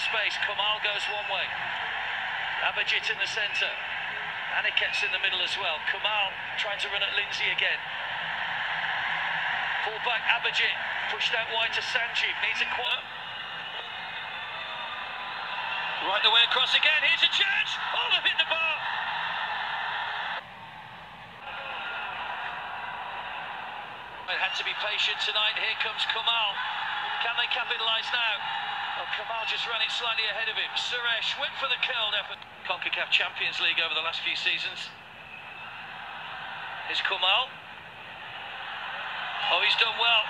space. Komal goes one way. Abhijit in the centre. Aniket's in the middle as well. Komal trying to run at Lindsay again. Full back Abhijit. Pushed out wide to Sanjeev. Needs a corner. Right the way across again. Here's a chance. Oh, they've hit the bar. It had to be patient tonight. Here comes Komal. Can they capitalise now? Oh, Komal just ran it slightly ahead of him. Suresh went for the curled effort. CONCACAF Champions League over the last few seasons. Here's Komal. Oh, he's done well.